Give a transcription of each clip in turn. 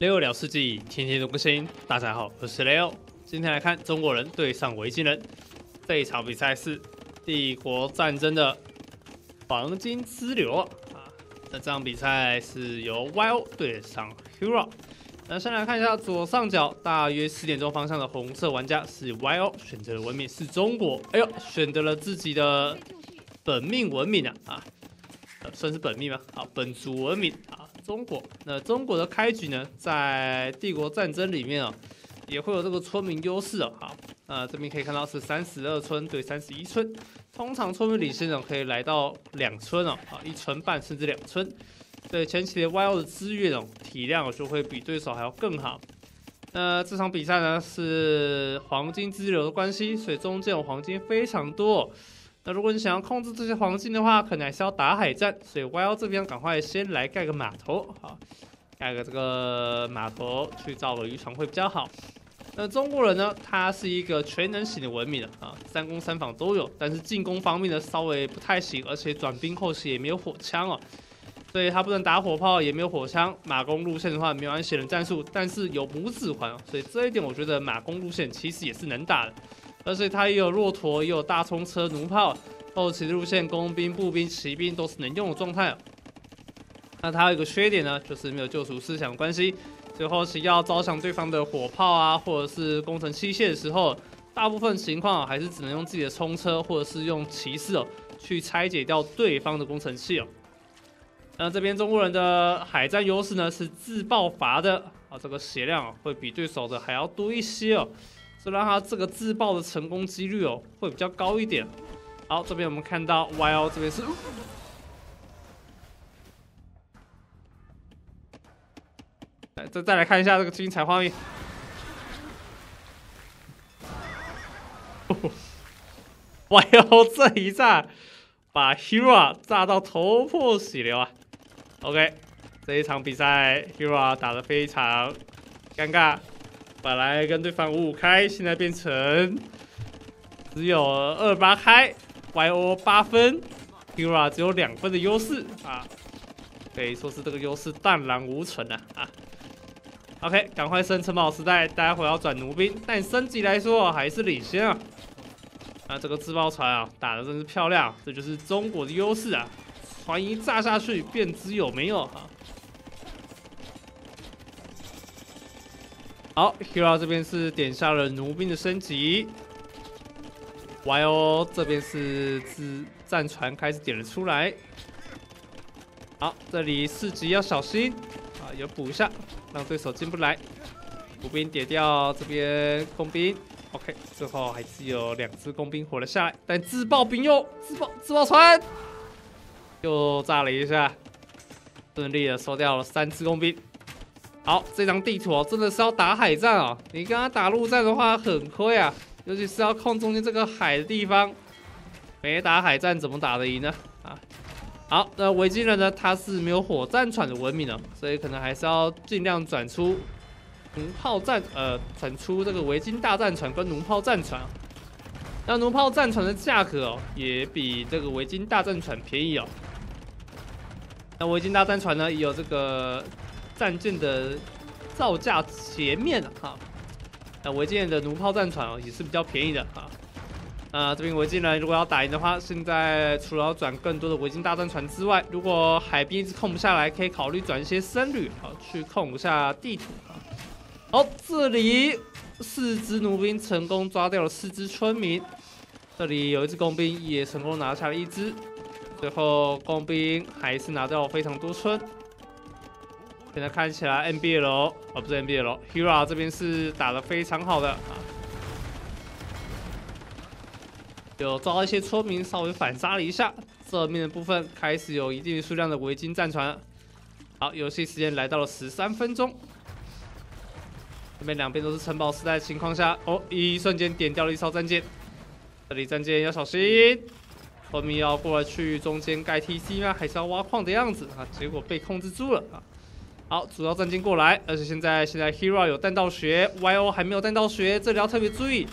雷欧聊世纪，天天都更新。大家好，我是雷欧。今天来看中国人对上维京人这一场比赛是帝国战争的黄金支流啊。那这场比赛是由 YO 对上 Hero。那先来看一下左上角，大约十点钟方向的红色玩家是 YO，选择的文明是中国。哎呦，选择了自己的本命文明啊啊，算是本命吗？好，本族文明啊。中国，那中国的开局呢，在帝国战争里面啊，也会有这个村民优势啊。好，那这边可以看到是三十二村对三十一村，通常村民领先呢可以来到两村哦，啊，一村半甚至两村。对前期的 YO 的资源哦，体量就会比对手还要更好。那这场比赛呢是黄金支流的关系，所以中间有黄金非常多。那如果你想要控制这些黄金的话，可能还是要打海战，所以 YO 这边赶快先来盖个码头，好，盖个这个码头去造个渔船会比较好。那中国人呢，他是一个全能型的文明啊，三攻三防都有，但是进攻方面呢稍微不太行，而且转兵后期也没有火枪哦，所以他不能打火炮，也没有火枪。马弓路线的话没有安血人战术，但是有拇指环，所以这一点我觉得马弓路线其实也是能打的。而且它也有骆驼，也有大冲车、弩炮，后期路线工兵、步兵、骑兵都是能用的状态。那它有一个缺点呢，就是没有救赎思想关系，所以后期要招降对方的火炮啊，或者是工程器械的时候，大部分情况还是只能用自己的冲车，或者是用骑士哦，去拆解掉对方的工程器哦。那这边中国人的海战优势呢，是自爆发的啊，这个血量会比对手的还要多一些哦。所以让他这个自爆的成功几率哦会比较高一点。好，这边我们看到 YO 这边是，来再再来看一下这个精彩画面。哇哦这一炸，把 Hero 炸到头破血流啊！OK，这一场比赛 Hero 打得非常尴尬。本来跟对方五五开，现在变成只有二八开，YO 八分，Hero 只有两分的优势啊，可以说是这个优势荡然无存了啊。OK，赶快升城堡时代，待会要转奴兵，但升级来说还是领先啊。那这个自爆船啊，打的真是漂亮，这就是中国的优势啊。船一炸下去，便知有没有啊。好，Hero 这边是点下了弩兵的升级，YO 这边是自战船开始点了出来。好，这里四级要小心啊，有补一下，让对手进不来。步兵点掉这边工兵，OK，最后还是有两只工兵活了下来，但自爆兵又自爆自爆船又炸了一下，顺利的收掉了三只工兵。好，这张地图哦，真的是要打海战哦。你跟他打陆战的话很亏啊，尤其是要控中间这个海的地方，没打海战怎么打得赢呢？啊，好，那维京人呢，他是没有火战船的文明的，所以可能还是要尽量转出弩炮战，呃，转出这个维京大战船跟弩炮战船。那弩炮战船的价格哦，也比这个维京大战船便宜哦。那维京大战船呢，也有这个。战舰的造价前面哈，那维京人的弩炮战船哦也是比较便宜的哈。啊，这边维京人如果要打赢的话，现在除了要转更多的维京大战船之外，如果海边一直控不下来，可以考虑转一些僧侣啊去控一下地图啊。好，这里四只弩兵成功抓掉了四只村民，这里有一只工兵也成功拿下了一只，最后工兵还是拿掉了非常多村。现在看起来 NBL 哦，不是 NBL，Hero 这边是打的非常好的啊，有抓到一些村民，稍微反杀了一下。正面的部分开始有一定数量的围巾战船。好，游戏时间来到了十三分钟，这边两边都是城堡时代的情况下，哦，一瞬间点掉了一艘战舰，这里战舰要小心，后面要过来去中间盖 TC 吗？还是要挖矿的样子啊？结果被控制住了啊。好，主要战舰过来，而且现在现在 Hero 有弹道学，YO 还没有弹道学，这里要特别注意。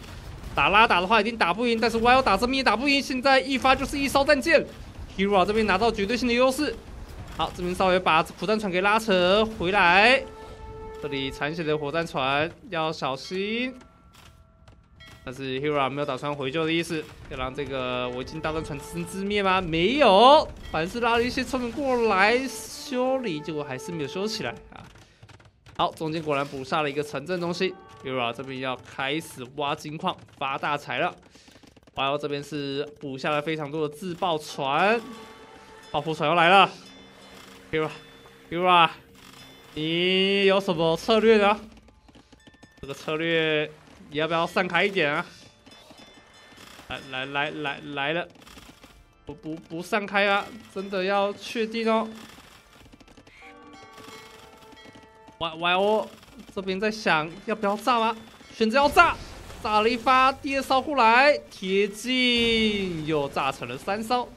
打拉打的话，一定打不赢，但是 YO 打这么也打不赢。现在一发就是一艘战舰，Hero 这边拿到绝对性的优势。好，这边稍微把苦战船给拉扯回来。这里残血的火战船要小心。但是 Hero 没有打算回救的意思，要让这个维京大战船自生自灭吗？没有，反而是拉了一些船过来修理，结果还是没有修起来啊。好，中间果然补上了一个城镇中心，Hero 这边要开始挖金矿发大财了。然后这边是补下了非常多的自爆船，爆破船要来了，Hero，Hero，你有什么策略呢？这个策略。你要不要散开一点啊？来来来来来了，不不不散开啊！真的要确定哦。Y Y O 这边在想要不要炸吗？选择要炸，炸了一发，第二烧过来，贴近又炸成了三烧，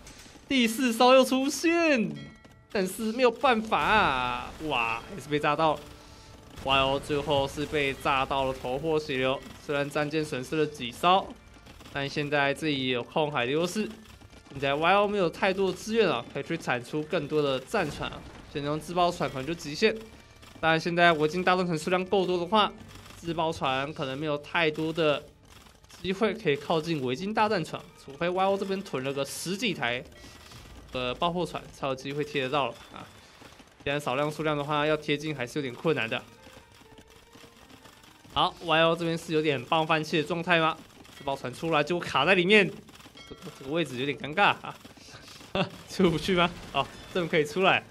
第四烧又出现，但是没有办法，哇，还是被炸到。了 Y.O. 最后是被炸到了头破血流，虽然战舰损失了几艘，但现在自己有控海的优势。现在 Y O 没有太多的资源了，可以去产出更多的战船啊，现在用自爆船可能就极限。当然，现在维京大战船数量够多的话，自爆船可能没有太多的机会可以靠近维京大战船，除非 Y O 这边囤了个十几台呃爆破船，才有机会贴得到了啊。既然少量数量的话，要贴近还是有点困难的。好，Y O 这边是有点放放弃的状态吗？这包船出来就卡在里面，这个这个位置有点尴尬啊，出不去吗？哦，这边可以出来。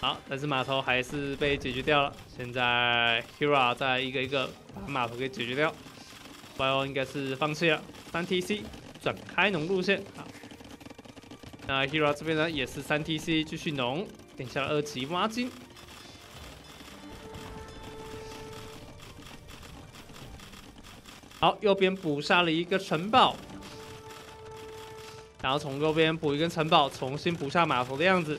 好，但是码头还是被解决掉了。现在 Hira 在一个一个把码头给解决掉，Y O 应该是放弃了。三 T C 转开农路线。好，那 Hira 这边呢也是三 T C 继续农，点下了二级挖金。好，右边补下了一个城堡，然后从右边补一根城堡，重新补下码头的样子。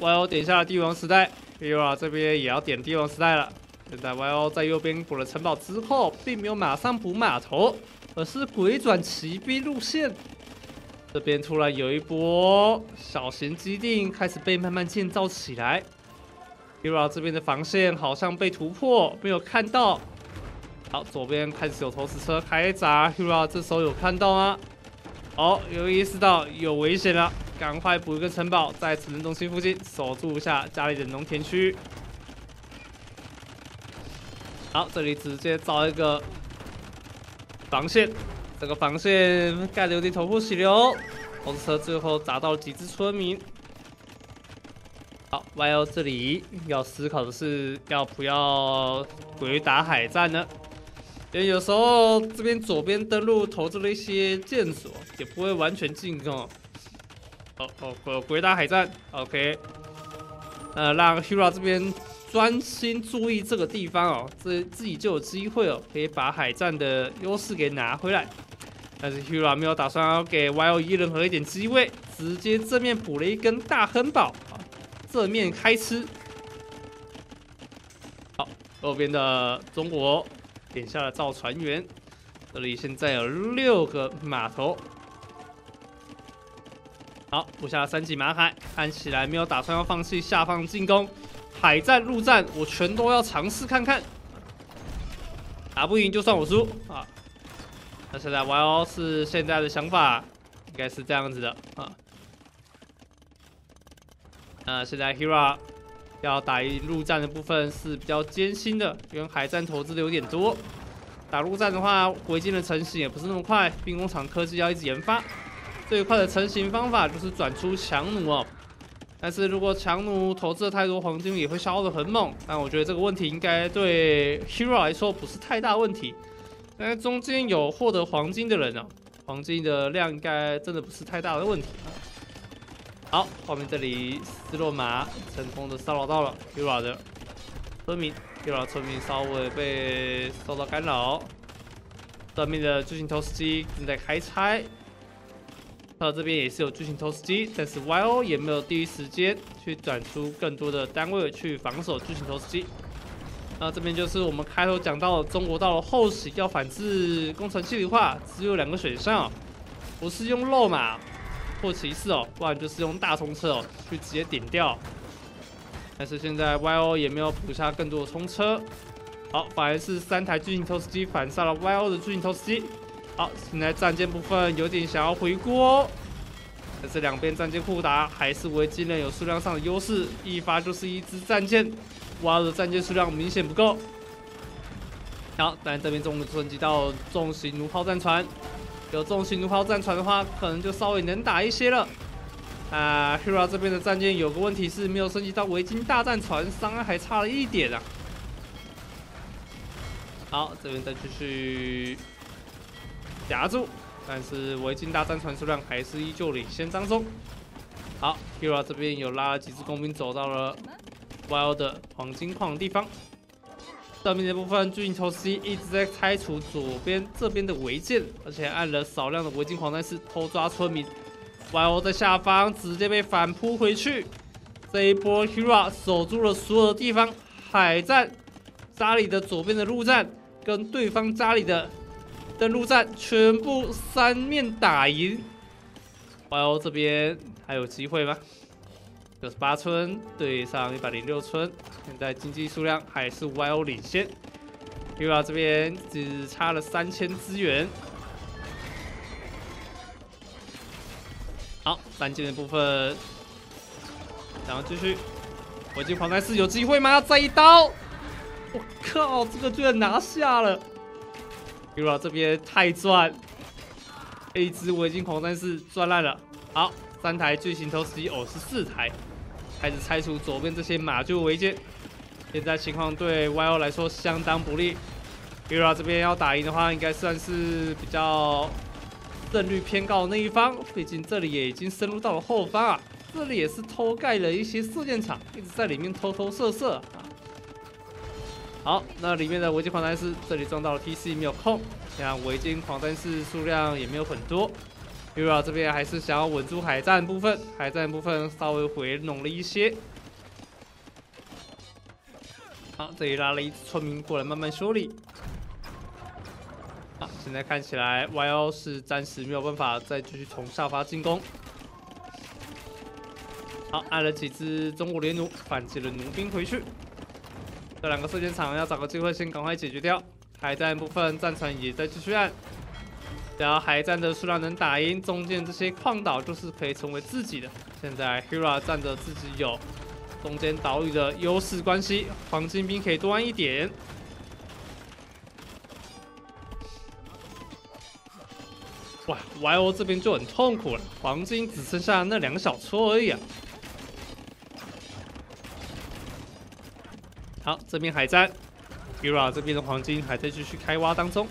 ，YO 点下了帝王时代，Hero 这边也要点帝王时代了。现在 YO 在右边补了城堡之后，并没有马上补码头，而是鬼转骑兵路线。这边突然有一波小型基地开始被慢慢建造起来，Hero 这边的防线好像被突破，没有看到。好，左边开始有投石车开闸，Hero 这时候有看到吗？哦，有意识到有危险了。赶快补一个城堡，在城镇中心附近守住一下家里的农田区。好，这里直接造一个防线，这个防线盖的有点头破血流。投石车最后砸到了几只村民。好，Y O 这里要思考的是要不要鬼打海战呢？因为有时候这边左边登陆投掷了一些箭索，也不会完全进攻。哦哦，鬼打海战，OK，呃，让 Hura 这边专心注意这个地方哦，这自己就有机会哦，可以把海战的优势给拿回来。但是 Hura 没有打算要给 YOE 任何一点机会，直接正面补了一根大亨堡，正面开吃。好，右边的中国点下了造船员，这里现在有六个码头。好，补下三级马海，看起来没有打算要放弃下方进攻，海战、陆战我全都要尝试看看，打不赢就算我输啊！那现在 YO 是现在的想法，应该是这样子的啊。那现在 Hero 要打赢陆战的部分是比较艰辛的，因为海战投资的有点多，打陆战的话，围巾的成型也不是那么快，兵工厂科技要一直研发。最快的成型方法就是转出强弩哦，但是如果强弩投资太多黄金，也会消耗的很猛。但我觉得这个问题应该对 Hero 来说不是太大问题，因为中间有获得黄金的人哦，黄金的量应该真的不是太大的问题。好，后面这里斯洛马成功的骚扰到了 Hero 的村民，Hero 村民稍微被受到干扰。对面的巨型投石机正在开拆，到这边也是有巨型投石机，但是 YO 也没有第一时间去转出更多的单位去防守巨型投石机。那这边就是我们开头讲到，中国到了后期要反制工程器体化，只有两个选项，不是用肉马或骑士哦，不然就是用大冲车哦去直接顶掉。但是现在 YO 也没有补下更多的冲车，好，反而是三台巨型投石机反杀了 YO 的巨型投石机。好，现在战舰部分有点想要回锅，但是两边战舰互打，还是维京人有数量上的优势，一发就是一支战舰。挖的战舰数量明显不够，好，但这边中路升级到重型弩炮战船，有重型弩炮战船的话，可能就稍微能打一些了。啊，Hero 这边的战舰有个问题是没有升级到维京大战船，伤害还差了一点啊。好，这边再继续夹住，但是维京大战传输量还是依旧领先当中。好，Hira 这边有拉了几支工兵走到了。Wild 的黄金矿地方，上面的部分巨型投石机一直在拆除左边这边的违建，而且按了少量的围巾狂战士偷抓村民。Wild 在下方直接被反扑回去，这一波 Hira 守住了所有的地方，海战扎里的左边的陆战跟对方扎里的登陆战全部三面打赢。Wild 这边还有机会吗？九十八村对上一百零六村，现在经济数量还是 YO 领先。UR 这边只差了三千资源。好，三件的部分，然后继续。火箭狂战士有机会吗？再一刀！我靠，这个居然拿下了 Ura 这边太赚，一只围巾狂战士赚烂了。好，三台巨型投石机，哦，是四台。开始拆除左边这些马厩围歼，现在情况对 YO 来说相当不利。Hero 这边要打赢的话，应该算是比较胜率偏高的那一方，毕竟这里也已经深入到了后方啊。这里也是偷盖了一些射箭场，一直在里面偷偷射射啊。好，那里面的围巾狂战士这里撞到了 TC 没有控，像围巾狂战士数量也没有很多。Ura 这边还是想要稳住海战部分，海战部分稍微回拢了一些。好，这里拉了一只村民过来慢慢修理。好，现在看起来 YO 是暂时没有办法再继续从下发进攻。好，按了几只中国连弩，反击了弩兵回去。这两个射箭场要找个机会先赶快解决掉。海战部分战船也在继续按。只要海战的数量能打赢，中间这些矿岛就是可以成为自己的。现在 Hero 站着自己有中间岛屿的优势关系，黄金兵可以多安一点。哇，YO 这边就很痛苦了，黄金只剩下那两个小撮而已啊。好，这边海战，Hero 这边的黄金还在继续开挖当中。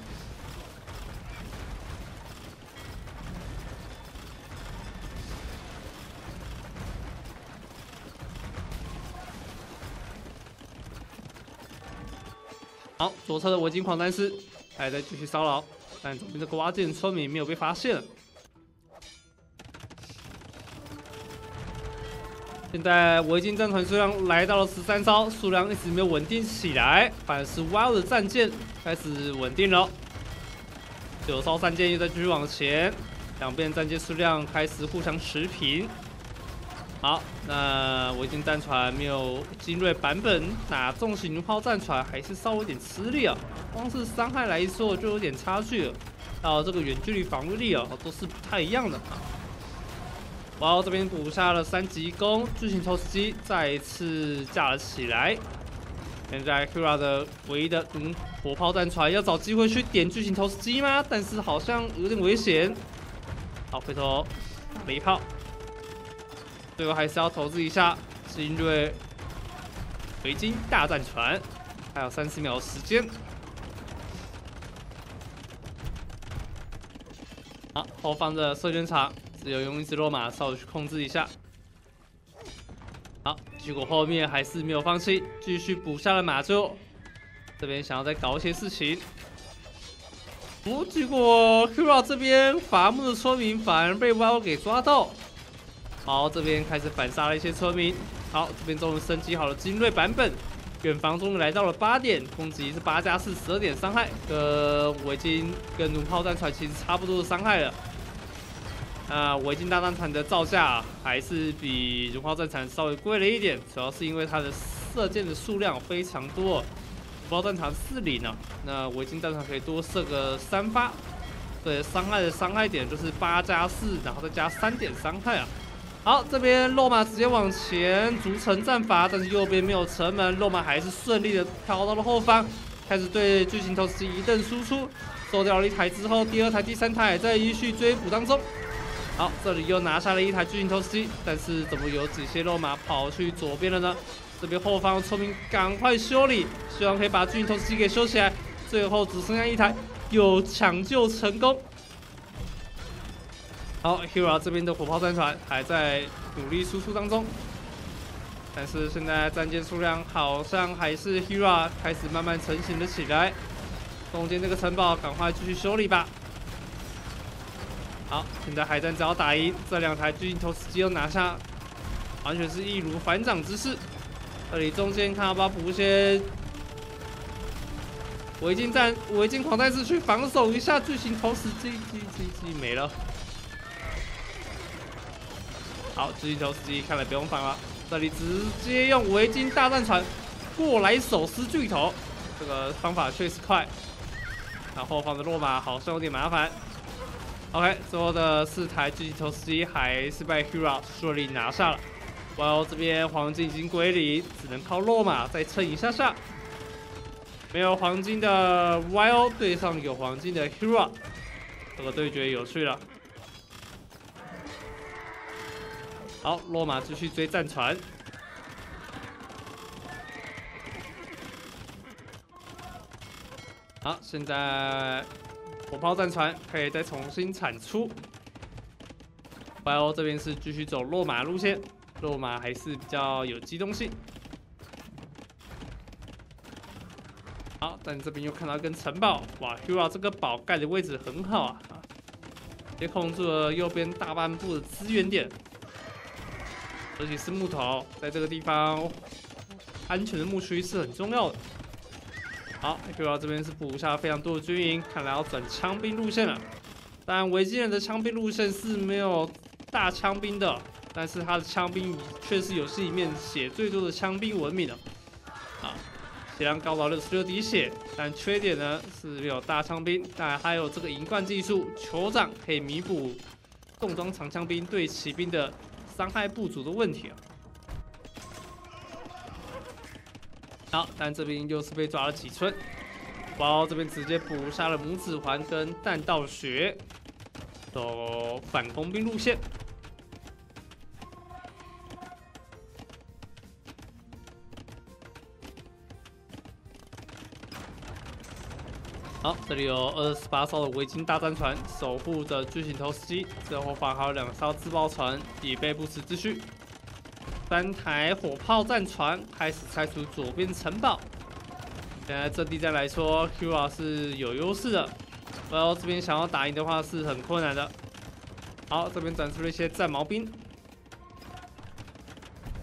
好，左侧的围巾狂战士还在继续骚扰，但左边这个挖剑村民没有被发现。现在维京战船数量来到了十三艘，数量一直没有稳定起来，反而是 Wild 的战舰开始稳定了。九艘战舰又在继续往前，两边战舰数量开始互相持平。好，那维京战船没有精锐版本，打重型炮战船还是稍微有点吃力啊。光是伤害来说就有点差距了，到这个远距离防御力啊都是不太一样的啊。哇，这边补下了三级弓，巨型投石机再次架了起来。现在 Kira 的唯一的嗯火炮战船要找机会去点巨型投石机吗？但是好像有点危险。好，回头打了一炮。最后还是要投资一下精锐围巾大战船，还有三十秒时间。好，后方的射箭场只有用一只落马稍微去控制一下。好，结果后面还是没有放弃，继续补下了马厩。这边想要再搞一些事情。哦，结果 Hero 这边伐木的村民反而被 YO 给抓到。好，这边开始反杀了一些村民。好，这边终于升级好了精锐版本，远防终于来到了八点，攻击是八加四，十二点伤害。呃，我已经跟弩炮战船其实差不多的伤害了。啊，围巾大战船的造价还是比弩炮战船稍微贵了一点，主要是因为它的射箭的数量非常多。包弹场四零呢，那围巾战场可以多射个三发，对，伤害的伤害点就是八加四，然后再加三点伤害啊。好，这边肉马直接往前逐城战法，但是右边没有城门，肉马还是顺利的跳到了后方，开始对巨型投石机一顿输出，收掉了一台之后，第二台、第三台在依序追捕当中。好，这里又拿下了一台巨型投石机，但是怎么有几些肉马跑去左边了呢？这边后方村民赶快修理，希望可以把巨型投石机给修起来。最后只剩下一台，有抢救成功。好，Hero 这边的火炮战船还在努力输出当中，但是现在战舰数量好像还是 Hero 开始慢慢成型了起来。中间这个城堡赶快继续修理吧。好，现在海战只要打赢，这两台巨型投石机又拿下，完全是易如反掌之势。这里中间看要不要补一些围巾战、围巾狂战士去防守一下巨型投石机，机机机没了。好，巨型投石机看来不用防了。这里直接用围巾大战船过来手撕巨头，这个方法确实快。那后方的落马好像有点麻烦。OK，最后的四台狙击投石机还是被 Hero 顺利拿下了。YO 这边黄金已经归零，只能靠落马再撑一下下。没有黄金的 YO 对上有黄金的 Hero，这个对决有趣了。好，落马继续追战船。好，现在火炮战船可以再重新产出。YO 这边是继续走落马路线。落马还是比较有机动性。好，但这边又看到一根城堡，哇，Hero 这个堡盖的位置很好啊，也控制了右边大半部的资源点，而且是木头，在这个地方安全的牧区是很重要的。好，Hero 这边是补下非常多的军营，看来要转枪兵路线了。但维京人的枪兵路线是没有大枪兵的。但是他的枪兵却是游戏里面血最多的枪兵文明的，啊，血量高达六十六滴血，但缺点呢是没有大枪兵，但还有这个银冠技术，酋长可以弥补重装长枪兵对骑兵的伤害不足的问题啊。好，但这边又是被抓了几寸，包这边直接补杀了拇指环跟弹道学，走反攻兵路线。好，这里有二十八艘的维京大战船守护着巨型投石机，最后方还有两艘自爆船以备不时之需。三台火炮战船开始拆除左边城堡。现在阵地战来说，Q R 是有优势的，然后这边想要打赢的话是很困难的。好，这边转出了一些战矛兵，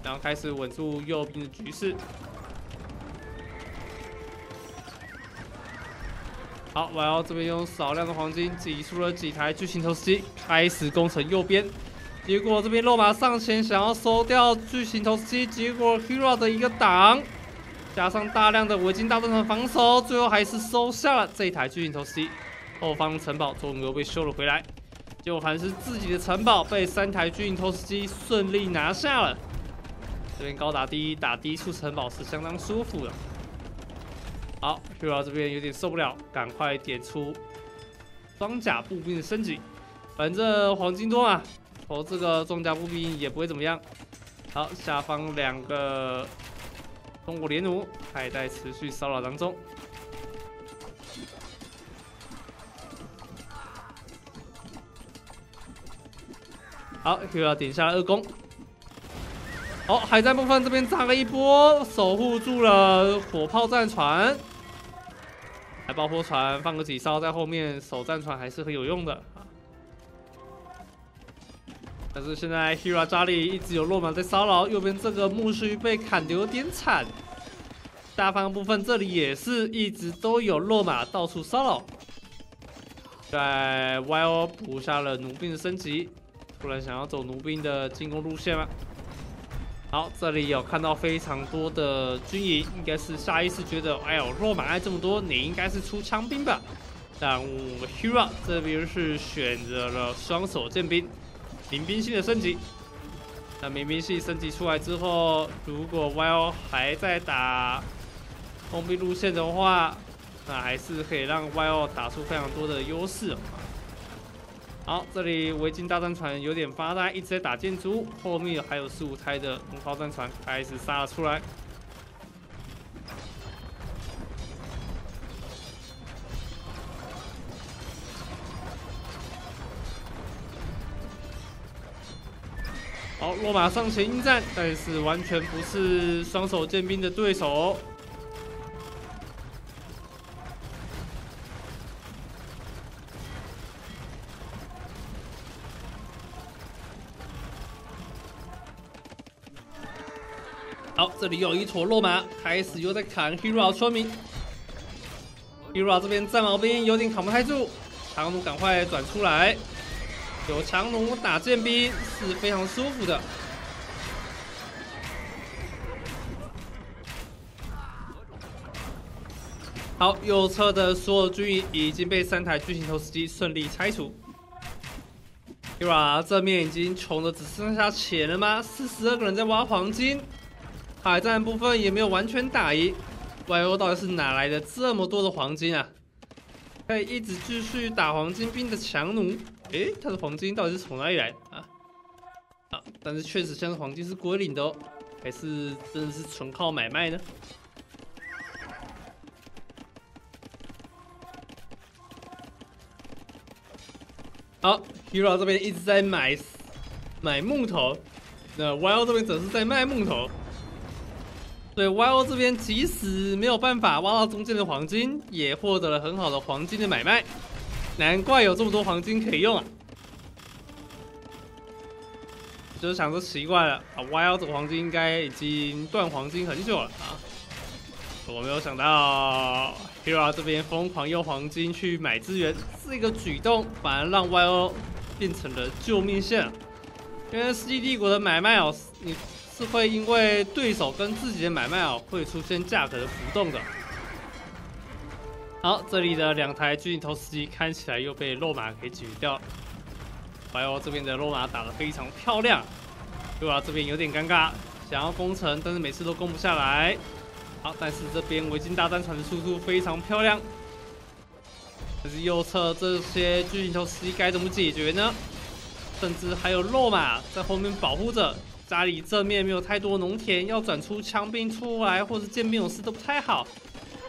然后开始稳住右边的局势。好，我要这边用少量的黄金挤出了几台巨型投石机，开始攻城右边。结果这边肉马上前想要收掉巨型投石机，结果 Hero 的一个挡，加上大量的围巾大战船防守，最后还是收下了这一台巨型投石机。后方城堡终于又被修了回来，结果还是自己的城堡被三台巨型投石机顺利拿下了。这边高达第一打第一处城堡是相当舒服的。好，Hero 这边有点受不了，赶快点出装甲步兵的升级。反正黄金多嘛，投这个装甲步兵也不会怎么样。好，下方两个中国连弩还在持续骚扰当中。好又要点下了二攻。好，海战部分这边炸了一波，守护住了火炮战船。来爆破船放个几艘在后面守战船还是很有用的。但是现在 Hira 扎里一直有落马在骚扰，右边这个木须被砍得有点惨。下方部分这里也是一直都有落马到处骚扰。在 YO 补下了弩兵的升级，突然想要走弩兵的进攻路线吗？好，这里有看到非常多的军营，应该是下意识觉得，哎呦，落马爱这么多，你应该是出枪兵吧？但我 Hira 这边是选择了双手剑兵。民兵系的升级，那民兵系升级出来之后，如果 YO 还在打封闭路线的话，那还是可以让 YO 打出非常多的优势。好，这里维京大战船有点发呆，一直在打建筑，后面还有十五台的龙炮战船开始杀了出来。好，落马上前应战，但是完全不是双手剑兵的对手。好，这里有一坨落马，开始又在砍 Hero 村民。Hero 这边战矛兵有点扛不太住，长弩赶快转出来。有强弩打剑兵是非常舒服的。好，右侧的所有军营已经被三台巨型投石机顺利拆除。Hira 这面已经穷的只剩下钱了吗？四十二个人在挖黄金，海战部分也没有完全打赢。YO 到底是哪来的这么多的黄金啊？可以一直继续打黄金兵的强弩。诶，他的黄金到底是从哪里来啊？啊，但是确实像是黄金是归零的哦，还是真的是纯靠买卖呢？好，Hero 这边一直在买买木头，那 YO 这边则是在卖木头。对，YO 这边即使没有办法挖到中间的黄金，也获得了很好的黄金的买卖。难怪有这么多黄金可以用啊！就是想说奇怪了啊，YO 这个黄金应该已经断黄金很久了啊！我没有想到 Hero 这边疯狂用黄金去买资源，这个举动反而让 YO 变成了救命线。因为世纪帝国的买卖哦，你是会因为对手跟自己的买卖哦，会出现价格的浮动的。好，这里的两台巨型投石机看起来又被落马给解决掉。白欧这边的落马打得非常漂亮，对吧？这边有点尴尬，想要攻城，但是每次都攻不下来。好，但是这边维京大战船的速度非常漂亮。但是右侧这些巨型投石机该怎么解决呢？甚至还有落马在后面保护着，家里正面没有太多农田，要转出枪兵出来或者剑兵勇士都不太好。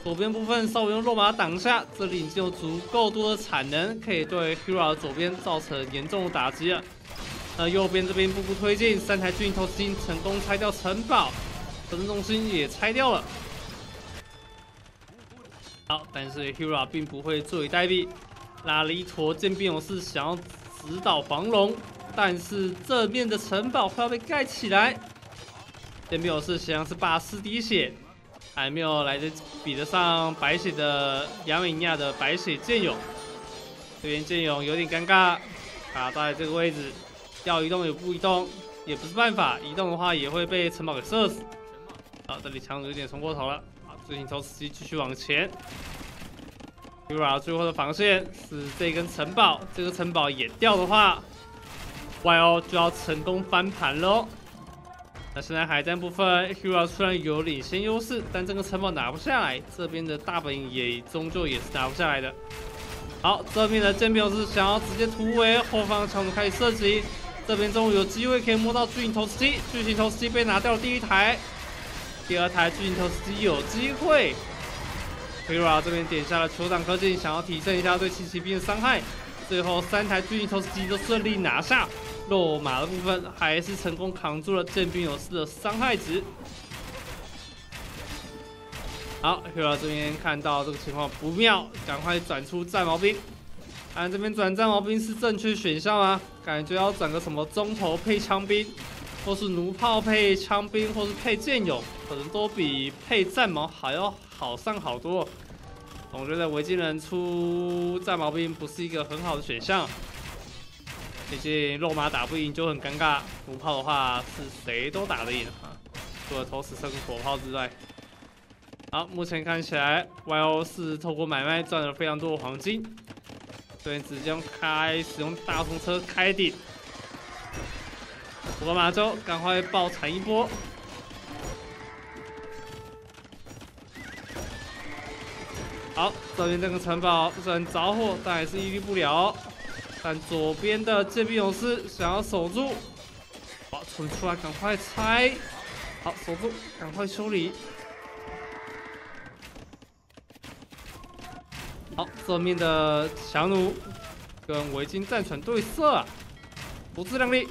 左边部分稍微用落马挡下，这里已经有足够多的产能，可以对 Hero 左边造成严重的打击了。那右边这边步步推进，三台巨型投石机成功拆掉城堡，城镇中心也拆掉了。好，但是 Hero 并不会坐以待毙，拉了一坨剑兵勇士想要直捣黄龙，但是这面的城堡快要被盖起来，剑兵勇士实际上是把四滴血。还没有来得比得上白血的亚美尼亚的白血剑勇，这边剑勇有点尴尬，卡在这个位置，要移动也不移动，也不是办法，移动的话也会被城堡给射死。好，这里强有点冲过头了，啊，最近投石机继续往前。Ura 最后的防线是这根城堡，这个城堡也掉的话，YO 就要成功翻盘喽。那现在海战部分，Hero 虽然有领先优势，但这个城堡拿不下来，这边的大本营也终究也是拿不下来的。好，这边的剑兵勇士想要直接突围，后方强弩开始射击，这边终于有机会可以摸到巨型投石机，巨型投石机被拿掉了第一台，第二台巨型投石机有机会。Hero 这边点下了酋长科技，想要提升一下对轻骑兵的伤害，最后三台巨型投石机都顺利拿下。肉马的部分还是成功扛住了剑兵勇士的伤害值。好，Hero 这边看到这个情况不妙，赶快转出战矛兵。看这边转战矛兵是正确选项吗？感觉要转个什么中投配枪兵，或是弩炮配枪兵，或是配剑勇，可能都比配战矛还要好上好多。我觉得维京人出战矛兵不是一个很好的选项，毕竟肉马打不赢就很尴尬。弩炮的话是谁都打得赢啊，除了投死生火炮之外。好，目前看起来 YO 是透过买卖赚了非常多的黄金。这边直接开，使用大风车开顶。不过马周赶快爆产一波。好，这边这个城堡虽然着火，但还是屹立不了。但左边的剑臂勇士想要守住，好，冲出来赶快拆。好，守住，赶快修理。好，正面的强弩跟围巾战船对射，不自量力，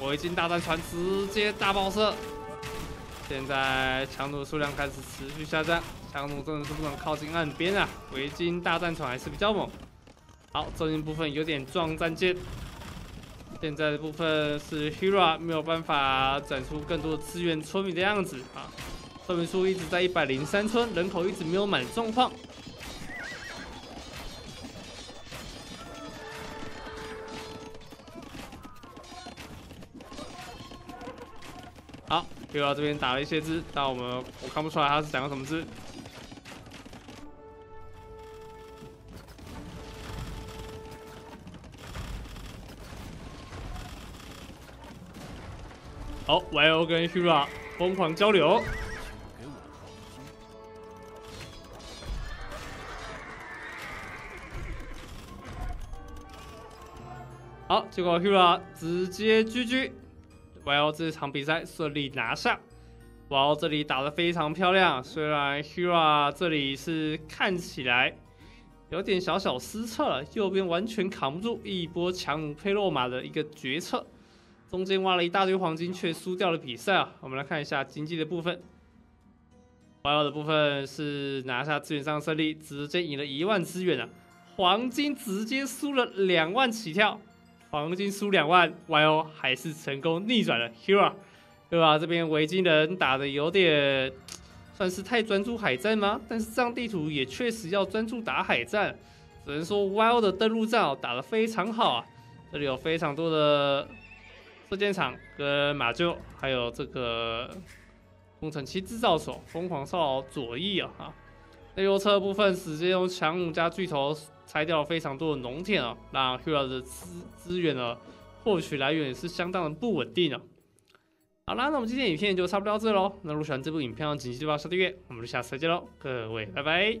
围巾大战船直接大爆射。现在强弩数量开始持续下降，强弩真的是不能靠近岸边啊！围巾大战船还是比较猛。好，中间部分有点撞战舰。现在的部分是 Hero 没有办法展出更多的支援村民的样子啊，村民数一直在一百零三村，人口一直没有满状况。好，Hero 这边打了一些字，但我们我看不出来他是讲什么字。好，YO 跟 Hero 疯狂交流。好，结果 Hero 直接 GG。哇哦！这场比赛顺利拿下。哇哦，这里打得非常漂亮。虽然 Hero 这里是看起来有点小小失策，右边完全扛不住一波强弩配肉马的一个决策，中间挖了一大堆黄金，却输掉了比赛啊！我们来看一下经济的部分。YO 的部分是拿下资源上胜利，直接赢了一万资源啊，黄金直接输了两万起跳。黄金输两万，YO 还是成功逆转了 Hero，对吧？这边维京人打的有点算是太专注海战吗？但是这张地图也确实要专注打海战，只能说 YO 的登陆战哦打得非常好啊！这里有非常多的射箭场跟马厩，还有这个工程器制造所疯狂少左翼啊！哈，内右侧部分直接用强弩加巨头。拆掉了非常多的农田啊，让 Hero 的资资源呢获取来源也是相当的不稳定啊。好啦，那我们今天影片就差不多到这喽。那如果喜欢这部影片，请记得帮我订阅。我们就下次再见喽，各位，拜拜。